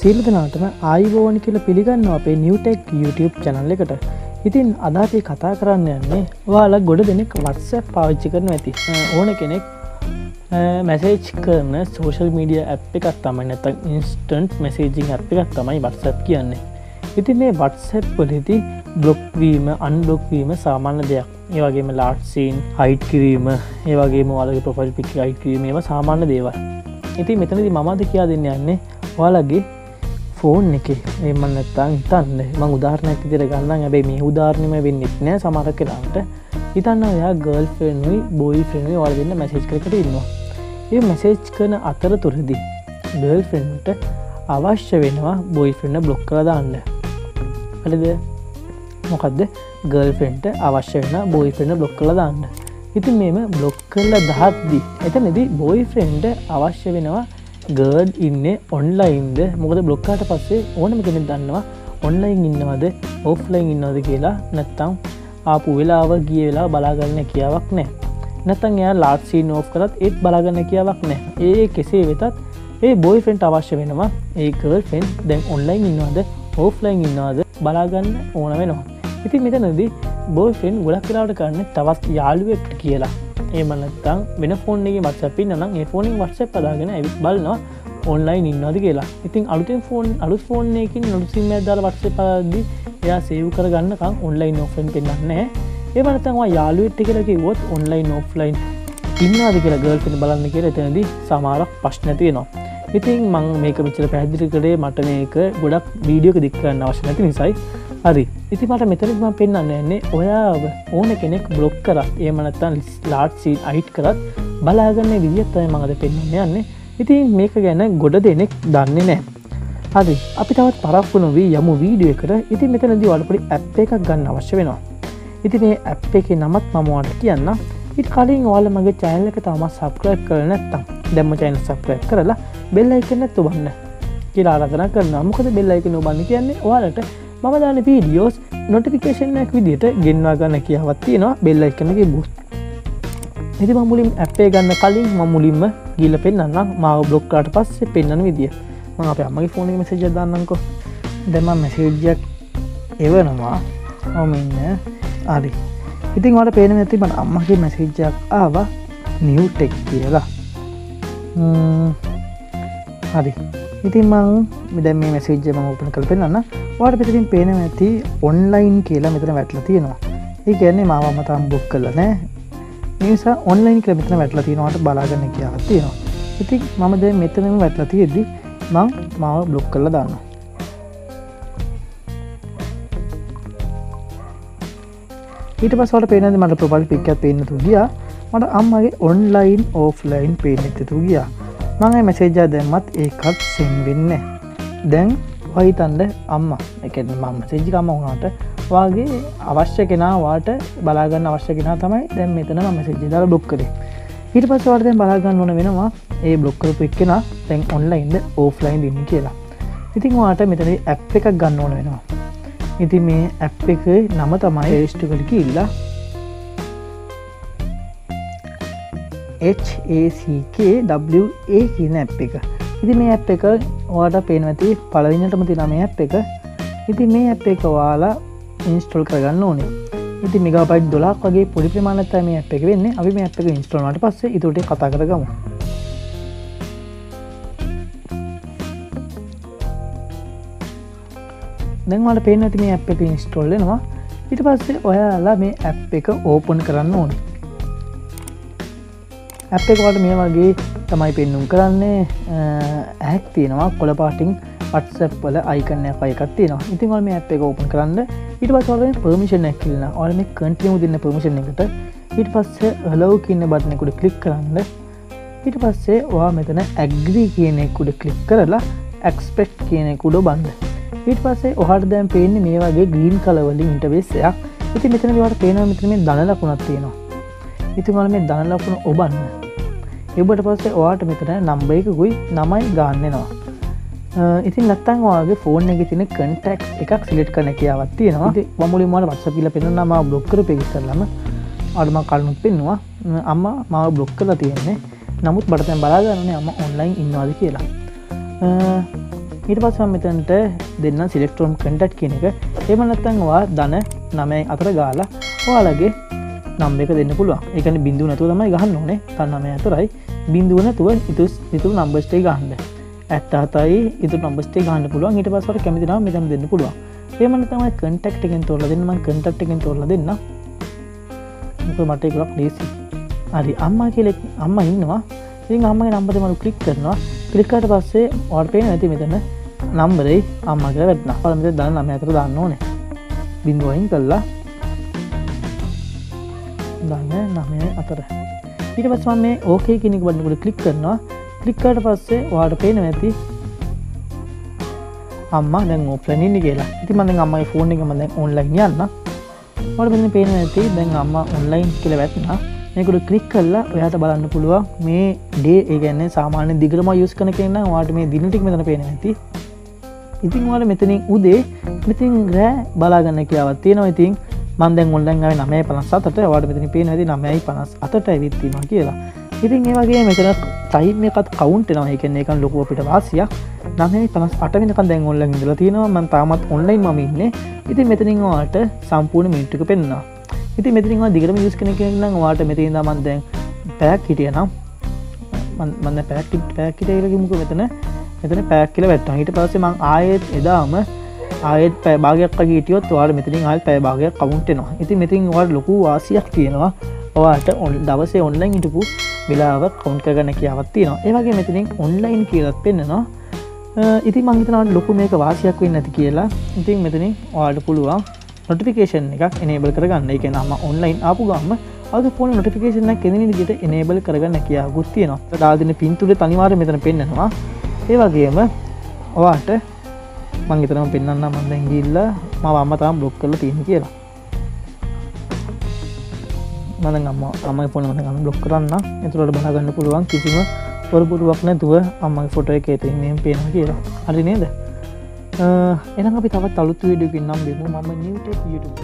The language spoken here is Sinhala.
සිල් දෙනාටම ආයිබෝවනි කියල පිළිගන්න අපේ නිවටෙක් YouTube චැනල් එකට. ඉතින් අදාපේ කතා කරන්න යන්නේ වාලා ගොඩ දෙනෙක් වත්ස පාවිච්චි කරන ඇති. ඕන කෙනෙක් මැසේජ් කරන සෝෂල් මීඩිය ඇ් එකක් තමයි නැත ඉන්ස්ටන්ට් මෙසේජිං ඇ් එකක් තමයි වත්සැප් කියන්නේ. ඉතින් මේ වත්සැප් පොලිති බ්ලොක්වීම අන්බ්ලොක්වීම සාමාන්‍ය දෙයක්. ඒවගේම ලාට්සීන් හයිට් කිරීම ඒවගේ මවාලගේ ප්‍රොෆයිල් පික් අයිට කිරීම සාමාන්‍ය දේවල්. ඉති මෙතනති මමද කියා දෙන්න යන්නේ ඔයාලගේ ෆෝන් එක. එමන්නත්තං හිතන්න. මං උදාරණයක් තිර ගන්න ඇබේ මේ උදාරණම වෙන්නෙත් නෑ. සමර කරට හිතන්න ඔයා ගර්ල් ෆෙන්නුයි බොයි ෆෙන්ුවේ වල දෙන්න මැසේජ් කරට ඉන්නවා. ඒ මැසේජ් කරන අතර තුරදි ගර්ල් ෆෙන්ට අවශ්‍ය වෙනවා බොයි ෆෙන්න්න බ්ලොක් කරදාන්න හරිද? මොකක්ද ගර්ල්ෆෙන්ට අවශ්‍ය වෙන බොයි ෆෙන්න්න බ්ලොක් කළ දාන්න. ඉතින් මෙම බ්ලොක් කරල දහත්දී එතනෙදි බොයි ෆ්‍රෙන්ඩ අවශ්‍ය වෙනවා ගර්ඩ් ඉන්න ඔන්ලයින්ද මොකද බ්ලොක්කාට පස්සේ ඕනම කෙනෙ දන්නවා ඔන්ලයින් ඉන්නවද ඔෆ්ලයින් ඉන්නවද කියලා. නැත්තම් ආපු වෙලාව ගිය වෙලා බලාගන්න කියාවක් නෑ නැතන් එයා ලාට්සී නෝ් කරත් ඒත් බලාගන්න කියාවක් නෑ ඒ කෙසේ වෙතත් ඒ බොයි ෆෙන්ට් අවශ්‍ය වෙනවා. ඒකල් ෆෙන් දැන් ඔන්ලයින් ඉන්නවාද ඕෆ්ලයින් ඉන්නවාද බලාගන්න ඕන වෙනවා. ඉති මෙතනදී බෝයි ෆෙන් ගොඩක් කරාට කරන්න තවත් යාළුවෙක්ට කියලා. ඒමනත්තං වෙන ෆෝන්ගේ වත්සපි නම් ඒ ෆෝනින් වත්ස පදාගෙන ඇවිත් බලන්නවා ඔන්ලයින් ඉන්නද කියලා. ඉතින් අලුතෙන් ෆෝන් අලු ෆෝන්යකින් නොඩුසිම දර වත්ස පදදදි එයා සේව් කරගන්නකම් ඔන්ලයින් ඔෆෙන් පෙන්න්නන්නේ ඒමනතවා යාළුවෙට්ටි කියලකි වොත් ඔන්ලයින් ඔෆ්ලයින් ඉන්නවාද කියලා ගල්පෙන බලන්න කියල එතනදී සමාරක් ප්‍රශ්නතියනවා ඉතින් මං මේක මිචල පැදිලි කරේ මට මේක ගොඩක් වීඩියෝක දික්කරන්න අවශ්‍ය නැති නිසයි. හරි. ඉති මට මෙතනම පෙන්න්න එන්නේ ඔයා ඕන කෙනෙක් බ්ලොක් කරත් ඒමනත්තන් ලාට් සීල් අයිට් කරත් බලාගන්න විදිත්තය මඟද පෙන්න්න යන්නේ. ඉතින් මේක ගැන ගොඩ දෙනෙක් දන්නේ නෑ හරි. අපි තවත් පරක්පු නොවී යමු වීඩියෝ එකට. ඉති මෙතනදී වලපුරි ඇප් එකක් ගන්න අවශ්‍ය වෙනවා. ඉති මේ ඇප් එක නමත් මමවාට කියන්න ඉට කලින් ඕල මගේ චෑනල එක තම සබ්ක්‍රයිබ් කරන නැත්තම් දැම්ම චයින සබ්ක්‍රයිබ් කරලා බෙල්ල එකන්න තුබන්න කියලා ආරධන කරන මොකද බෙල්ල එක නොබන්න කියන්නේ ඔයාලට මම දාන වීඩියෝස් නොටිෆිකේෂනයක් විදිට ගෙන්වා ගන්න කියාවත් තියෙනවා. බෙල්ල එකනගේ බුස් එති මුලින් ඇපේ ගන්න කලින් ම මුලින්ම ගිල පෙන්න්න මාව බ්ලොක්කාට පස්සේ පෙන්න්න විදිිය. ම අප අමගේ ෆෝන මෙසේජ දන්නකො දෙම මෙසේජ්ජක් එවනවා. ඔමඉන්න අරි ඉතින් වට පේන ඇති බට අම්මගේ මැසේජ්ජක් ආව. නිව්ටෙක් කියලා. හරි. ඉතින් මං මෙද මේ මැසේජ්ජ ම උපන කළ පෙන්න්න වාට පිතින් පේන ඇති ඔන්ලයින් කියලා මෙතන වැටල තියෙනවා. ඒ ගැන්නේ මාවම තම් බොක් කල නෑ නිසා ඔන්ලයින් කළ මෙතන වැටල තියෙනවාට බලාගන්න කියාව තියෙනවා. ඉතින් මම ද මෙතනම වැටල තියෙද්දි මං මාව බ්ලොක් කල්ල දන්න ඊට පසට පේනද මට ප්‍රපල් පික්කත් පේනතු ගියා. මට අම්මගේ ඔන්ලයින් ඕෆ්ලයින් පේනෙත්තතු ගියා. මඟ මැසේජා දැම්මත් ඒකත් සෙන් වෙන්න දැන් වහිතන්ඩ අම්ම. එක මම සේජිකම්ම වුණාට වගේ අවශ්‍ය කෙනවාට බලාගන්න අවශ්‍ය කෙන තමයි දැන් මෙතන ම සේජි දර බොක්කරේ හිට පස්සවර්තයෙන් බලාගන්න වන වෙනවා ඒ බ්ලොක්කරපු එක්කෙන තැන් ඔන්ලයින්ද ඕෆ්ලයින් ඉන්න කියලා. ඉතින් වාට මෙතන ඇප් එකක් ගන්න ඕන වෙනවා. ඉති මේ ඇප් එක නම තමයි ඒෂ්ට කලික ඉල්ලා HACKWA කියන ඇප් එක. ඉති මේ ඇප් එක ඕට පේනවති පලවිනටම තින මේ ඇප් එක. ඉති මේ ඇප් එක වාලා ඉන්ස්ටල් කරගන්න ඕනේ. ඉති මිගපයි දොලාක් වගේ පොඩි ප්‍රමාණත මේ ඇප් එක වෙන්න. අපි මේ ඇප් එක ඉස්ටල්නට පස්සේ ඉතුට කතා කරගමු. දැන්වට පේන ඇති මේ ඇප් එක ඉස්ටෝල්ලෙනවා ඉට පස්සේ ඔයාලා මේ ඇප් එක ඕපන් කරන්න ඕනේ. ඇප් එකට මේ වගේ තමයි පෙන්නුම් කරන්නේ. ඇහැක් තියෙනවා කොළ පාටිං පටසප්වල අයිකනය පයකත් තියෙනවා. ඉතින්වල් මේ ඇප් එක ඕපන් කරන්න. ඉට පස්වල පර්මිෂන් ඇක්කිලන ඔලම කටියමු දෙන්න පර්මිෂන් එකට. ඉට පස්සේ හලව් කියන්න බටනෙකුට කලික් කරන්න. ඉට පස්සේ වා මෙතන ඇග්‍රී කියනෙකුඩ කලික් කරලා ඇක්ස්පෙක්් කියනෙකුඩ බන්ධ ඊට පස්සේ ඔහට දැන් පේන්නේ මේ වගේ ග්‍රීන් කලවලින් ඉන්ටබේසයක් ඉති මෙතන වට පේන මෙතන මේ දනලකුණත් තියෙනවා. ඉතිමල මේ දනලකුණ ඔබන්න. එබට පස්සේ ඔයාට මෙතන නම්බයකුයි නමයි ගන්නෙනවා ඉතින් නත්තන් වගේ ෆෝන් එක තින කටක් එකක් සිලට් කන කියාවත් තියෙනවා. මමුලි මට වත්ස පිල පෙන ම බ්ලොක්කර පිවිස්සරලම අඩම කලනුත් පෙන්නවා අම්ම මාව බ්ලොක් කලා තියෙන්නේ. නමුත් බටතැන් බලාගන්නන අම ඔන්ලයින් ඉන්නවාද කියලා. ඊට පස්සම මෙතන්ට දෙන්න සිලෙක්ට්‍රෝම් කටට් කියන එක. එමනත්තන්වා දන නමයි අතර ගාලා ඔයාලගේ නම් එක දෙන්න පුළුව එකන බිඳු නැතුව තමයි ගහන්න ඕනේ. තන්නම ඇතරයි බිඳුව නැතුව ඉතුස් ඉතු නම්බස්ටේ ගහන්ඩ ඇත්ත හතයි ඉතු නම්බස්ටේ ගන්න පුළුවන්. ඊට පසර කැමිතින මෙතම දෙන්න පුළුවන්. ඒමන තමයි කටෙක්් එකෙන් තොරල දෙන්නම කටට් එකෙන් තොරල දෙන්න. මට එකක් ලේසි. හරි. අම්මා කියලෙක් අම්ම ඉන්නවා. ඉ අම්ම නම්බර මලු කලික් කරනවා. කලික්කට පස්සේ ඔඩපේ නැති මෙතන නම්බරයි අම්මක වැටන පළමත දන්න නම ඇතර දන්න ඕනේ. බින්දුවයින් කල්ලා දන්න නමය අතර. ඊට පස්ම මේ ඕකේ කෙනෙක් වන්නකට කලික් කරනවා. කලික්කට පස්සේ වාට පේන ඇති අම්ම දැන් ඕපලනින්න කියලා. ඉති මඳ අම්මයි ෆෝන් එක මඳ ඔන්ලයින් යන්න. මට පෙන පේන ඇති දැන් අම්ම ඔන්ලයින් කියල වැත්නා මේකුට කලික් කල්ලා ඔයාට බලන්න පුළුවන් මේ ඩේ ඒගැන්න සාමාන්‍ය දිගරම යුස් කන කියන්න වාට මේ දිනටික් මෙතන පේන ඇති. ඉතින් වාට මෙතනින් උදේ මෙතින් ග්‍රෑ බලාගන්න කියාවත් තියෙනවා. ඉතින් මන්දැන් ඔොල්ලන්ගව නමේ පනස් අතට වාට මෙතන පේන ඇති නමයි පනස් අතට ඇවිත්වීම කියලා. ඉතින් ඒවගේ මෙතන ටයිම් එකත් කවුන්ටෙනවා එකන්නේ එකන් ලොකුව පිට වාසියක්. නමේ පනස් අටවෙනක දැන් ඔල්ල ඉදල තියෙනවා. මන් තාමත් ඔන්ලයින් ම ඉන්න. ඉති මෙතනින්වාට සම්පූර්ණ මිට්ටික පෙන්න්නවා. ඉති මෙතිනිවා දිගරම යස් කන කියන්න වාට මෙතින්ද මන්දැන් පැක් හිටියනම් මන්න පැක්කිට පැක්කිටලගමුක මෙතන මෙතන පැක් කියල වැට්ට. හිට පස්සේ මං ආයෙත් එදාම ආයත් පැබාගයක් ගේටියොත් වාට මෙතිරින් ආල් පැබාගයක් කවුන්ටෙනවා ඉති මෙතින් වාට ලොකු වාසියක් තියෙනවා. ඔවාට ඔන් දවසේ ඔන්ලයින් හිටපු වෙලාවක් කවුන්ට කරගන්න කියාවත් තියෙනවා. ඒවගේ මෙතිනින් ඔන්ලයින් කියලත් පෙන්න්නවා. ඉති මංගතනට ලොකු මේක වාසියක් වෙන්න ඇති කියලා. ඉතින් මෙතන වාට පුළුවන් නොටිකේෂන් එකක් එනේබල් කරගන්න. එක නම ඔන්ලයින් ආපු ගම්ම අද පොන නොටිකේෂන කෙනෙන දිට එනේබල් කරගන්න කියා ගුත්තියනවා දාදින පින්තුර තනිවාර මෙතන පෙන්න්නවා. ඒ වගේම ඔවාට මංගතරම පෙන්න්න මන්ද ගිල්ල ම අම්මතාම් බ්ලොක් කල තියෙන කියලා. මන අම්ම අමයි පොන මන ගන්න බ්ලොක් කරන්න. එතුරට බලාගන්න පුළුවන් කිසිම පොරපුරුවක් නැතුව අම්මයි ෆොට එක තෙමෙන් පේන කියලා. හරි නේද? එනම් අපි තවත් අලුත් වීඩියකින් නම් බෙමු මම නිවට YouTube